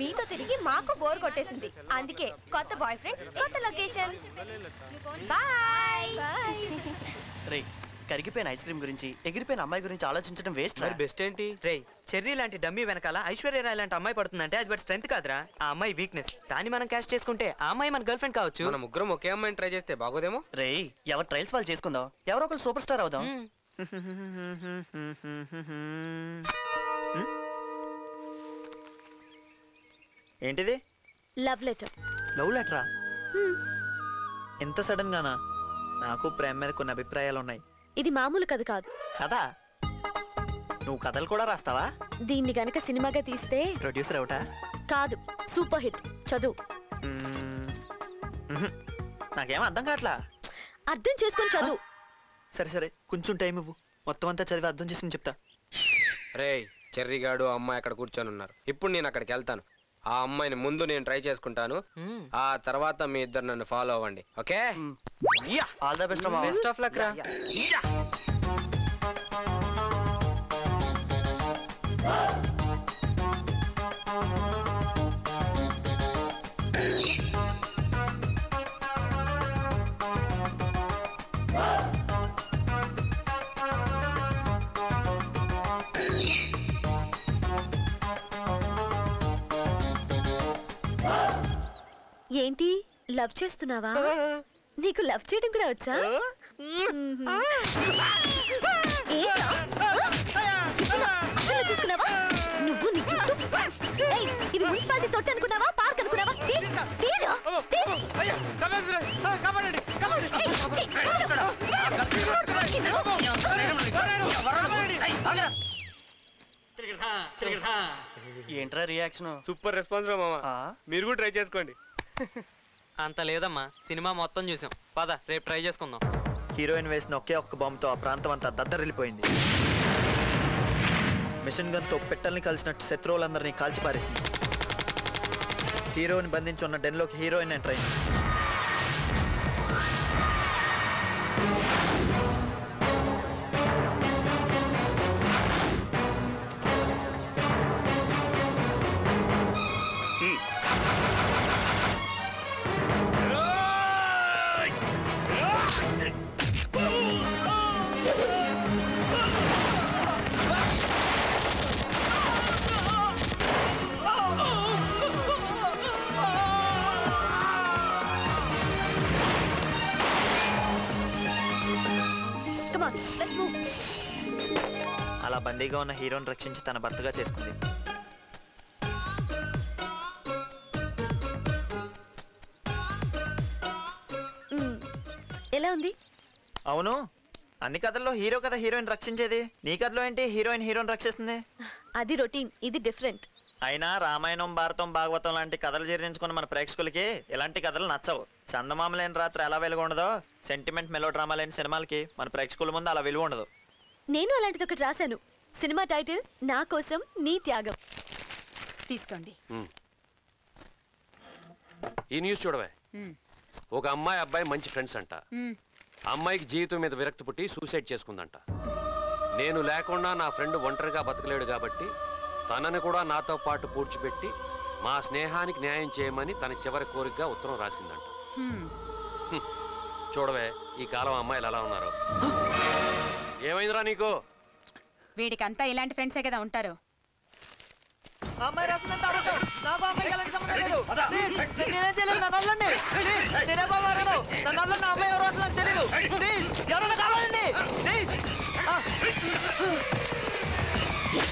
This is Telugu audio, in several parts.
మీతో తిరిగి మాకు బోర్ కొట్టేసింది. అందుకే కొత్త బాయ్ ఫ్రెండ్స్ కొత్త లొకేషన్ బాయ్ బాయ్ రే కరిగిపోయిన ఐస్ క్రీమ్ గురించి ఎగిరిపోయిన అమ్మాయి గురించి ఆలోచించడం వేస్ట్ మరి బెస్ట్ ఏంటి? రే చెర్రీ లాంటి డమ్మీ వెనకాల ఐశ్వర్య రాయ్ లాంటి అమ్మాయి పడుతుందంటే అది వాడి స్ట్రెంత్ కాదురా. ఆ అమ్మాయి వీక్నెస్ దాన్ని మనం క్యాష్ చేసుకుంటే ఆ అమ్మాయి మన గర్ల్ ఫ్రెండ్ కావచ్చు. మన ముగ్గురం ఒకే అమ్మాయిని ట్రై చేస్తే బాగోదేమో? రే ఎవరు ట్రయల్స్ వాళ్ళు చేసుకుందాం? ఎవరో ఒకరు సూపర్ స్టార్ అవుదాం ఏంటిది? లవ్ లెటర్ లవ్ లెటరా ఎంత సడన్ గానా? నాకు ప్రేమ మీద కొన్ని అభిప్రాయాలు ఉన్నాయి. ఇది మామూలు కథ కాదు. కదా? నువ్వు కథలు కూడా రాస్తావా? దీన్ని గనక సినిమాగా తీస్తే ప్రొడ్యూసర్ అవుటా కాదు సూపర్ హిట్ చదువు. నాకేం అర్థం కావట్లా? అర్థం చేసుకొని చదువు. సరే సరే కొంచెం టైం ఇవ్వు. మొత్తం అంతా చదివి అర్థం చేసుకుని చెప్తా. రేయ్ చెర్రిగాడు అమ్మాయి అక్కడ కూర్చొని ఉన్నారు. ఇప్పుడు నేను అక్కడికి వెళ్తాను. ఆ అమ్మాయిని ముందు నేను ట్రై చేసుకుంటాను. ఆ తర్వాత మీ ఇద్దరు నన్ను ఫాలో అవ్వండి okay? All the best best of luck రా. లవ్ చేస్తున్నావా? నీకు లవ్ చేయడం కూడా వచ్చా? నువ్వు నీ ఇది మున్సిపాలిటీ తొట్టి అనుకున్నావా? పార్క్ అనుకున్నావా? ఏంట్రా రియాక్షన్? సూపర్ రెస్పాన్స్ రా మామ. మీరు కూడా ట్రై చేసుకోండి. అంత లేదమ్మా. సినిమా మొత్తం చూసాం. పద రేపు ట్రై చేసుకుందాం. హీరోయిన్ వేసిన ఒకే ఒక్క బాంబుతో ఆ ప్రాంతం అంతా దద్దరిల్లిపోయింది. మిషన్ గన్తో పిట్టల్ని కలిసినట్టు శత్రువులందరినీ కాల్చిపారేసింది. హీరోని బంధించి ఉన్న డెన్లోకి హీరోయిన్ ఎంటర్ అయింది. అలా బందీగా ఉన్న హీరోని రక్షించి తన భర్తగా చేసుకుంది. ఎలా ఉంది? అవును. అన్ని కథల్లో హీరో కదా హీరోయిన్ రక్షించేది. నీ కథలో ఏంటి హీరోయిన్ హీరోని రక్షిస్తుంది? అది రొటీన్ ఇది డిఫరెంట్. అయినా రామాయణం భారతం భాగవతం లాంటి కథలు జీర్ణించుకున్న మన ప్రేక్షకులకి ఇలాంటి కథలు నచ్చవు. చందమామ లేని రాత్రి ఎలా వెలుగు ఉండదో సెంటిమెంట్ మెలో డ్రామా లేని సినిమాలకి మన ప్రేక్షకుల ముందు అలా విలువ ఉండదు. నేను అలాంటిది ఒకటి రాశాను. సినిమా టైటిల్ నా కోసం నీ త్యాగం. తీసుకోండి. ఈ న్యూస్ చూడవే. ఒక అమ్మాయి అబ్బాయి మంచి ఫ్రెండ్స్ అంట. అమ్మాయికి జీవితం మీద విరక్తి పుట్టి సూసైడ్ చేసుకుందంట. నేను లేకుండా నా ఫ్రెండ్ ఒంటరిగా బతకలేడు కాబట్టి తనని కూడా నాతో పాటు పూడ్చిపెట్టి మా స్నేహానికి న్యాయం చేయమని తన చివరి కోరికగా ఉత్తరం రాసిందంట. చూడవే ఈ కాలం అమ్మాయిలు ఎలా ఉన్నారు. ఏమైందిరా నీకు వీడికంతా ఇలాంటి ఫ్రెండ్సే కదా ఉంటారు అమ్మాయి రాస్తుందంటే అబద్ధం. నాకు అమ్మాయికి ఎలాంటి సంబంధం లేదు. Please, నేనేం చేయలేదు, నన్ను వదలండి. Please, నేనే బాబు అడగను. నన్ను వదలండి, ఆ అమ్మాయి ఎవరో అసలు నాకు తెలీదు. Please, ఎవరైనా కావాలండి. Please. ఆ.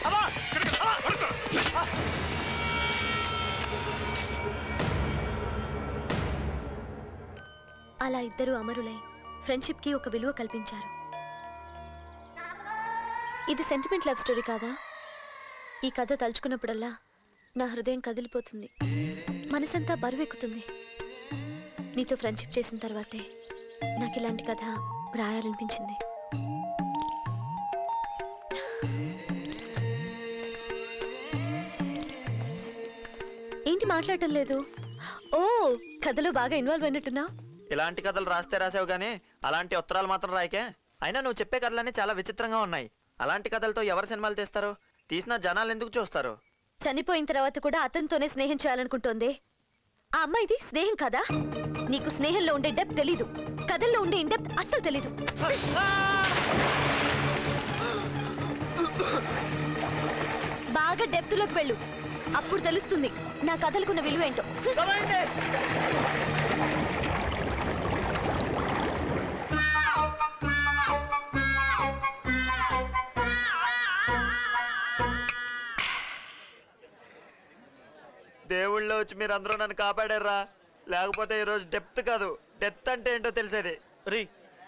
అమ్మా. అమ్మా. అలా ఇద్దరు అమరులై ఫ్రెండ్షిప్కి ఒక విలువ కల్పించారు ఇది సెంటిమెంట్ లవ్ స్టోరీ కాదా? ఈ కథ తలుచుకున్నప్పుడల్లా నా హృదయం కదిలిపోతుంది. మనసంతా బరువెక్కుతుంది. నీతో ఫ్రెండ్షిప్ చేసిన తర్వాతే నాకు ఇలాంటి కథ రాయాలనిపించింది. ఏంటి మాట్లాడటం లేదు? ఓ కథలో బాగా ఇన్వాల్వ్ అయినట్టున్నా? ఇలాంటి కథలు రాస్తే రాసావు కానీ అలాంటి ఉత్తరాలు మాత్రం రాయకే. అయినా నువ్వు చెప్పే కథలన్నీ చాలా విచిత్రంగా ఉన్నాయి. అలాంటి కథలతో ఎవరు సినిమాలు తీస్తారు? తీసిన జనాలు ఎందుకు చూస్తారు? చనిపోయిన తర్వాత కూడా అతనితోనే స్నేహం చేయాలనుకుంటోంది. ఆ అమ్మాయిది స్నేహం కదా? నీకు స్నేహంలో ఉండే డెప్త్ తెలీదు. కథల్లో ఉండే ఇండెప్త్ అస్సలు తెలీదు. బాగా డెప్త్లోకి వెళ్ళు. అప్పుడు తెలుస్తుంది నా కథలకున్న విలువ దేవుళ్ళో వచ్చి మీరు అందరూ నన్ను కాపాడారా? లేకపోతే ఈరోజు డెప్త్ కాదు. డెత్ అంటే ఏంటో తెలిసేది. రీ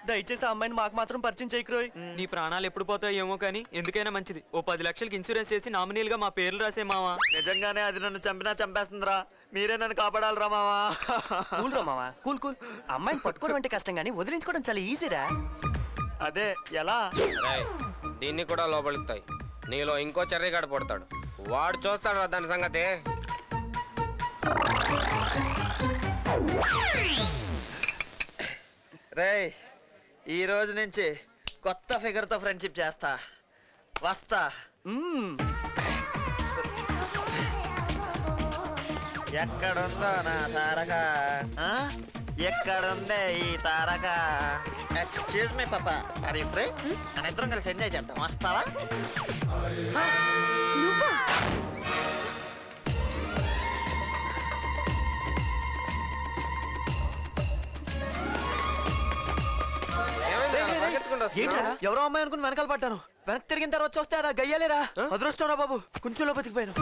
దయచేసి ఆ అమ్మాయిని మాకు మాత్రం పరిచయం చేయకురోయ్ నీ ప్రాణాలు ఎప్పుడు పోతాయో ఏమో కానీ ఎందుకైనా మంచిది. ఓ పది లక్షలకి ఇన్సూరెన్స్ చేసి నామినీలుగా మా పేర్లు రాసే మావా. నిజంగానే అది నన్ను చంపినా చంపేస్తుందిరా. మీరే నన్ను కాపాడాలిరా మావా. కూల్ రా మావా కూల్ కూల్. అమ్మాయిని పట్టుకోవడం అంటే కష్టం కానీ వదిలించుకోవడం చాలా ఈజీరా అదే ఎలా? రేయ్, దీన్ని కూడా లోపలుతాయి నీలో ఇంకో చెర్రిగాడు పుడతాడు. వాడు చూస్తాడు రా దాని సంగతి. రేయ్ ఈ రోజు నుంచి కొత్త ఫిగర్తో ఫ్రెండ్షిప్ చేస్తా. వస్తా. ఎక్కడుందో నా తారక? ఆ? ఎక్కడుందే ఈ తారక? ఎక్స్క్యూజ్ మీ పాప. మరి ఫ్రీ మన ఇద్దరం కలిసి ఎంజాయ్ చేద్దాం. వస్తావా? ఎవరో అమ్మాయి అనుకుని వెనకాల పడ్డాను. వెనక్కి తిరిగిన తర్వాత చూస్తే అదా గయ్యాలేరా? అదృష్టం రా బాబు. కొంచెంలో బతికిపోయాను.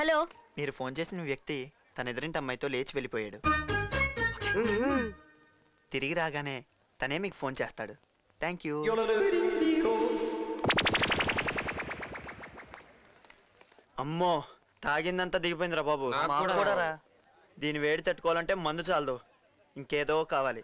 హలో. మీరు ఫోన్ చేసిన వ్యక్తి తన ఎదురింటి అమ్మాయితో లేచి వెళ్ళిపోయాడు. తిరిగి రాగానే తనే మీకు ఫోన్ చేస్తాడు. థ్యాంక్ యూ అమ్మో తాగిందంతా దిగిపోయిందిరా బాబు. నాకు. కూడా రా దీని వేడి తట్టుకోవాలంటే మందు చాలదు. ఇంకేదో కావాలి.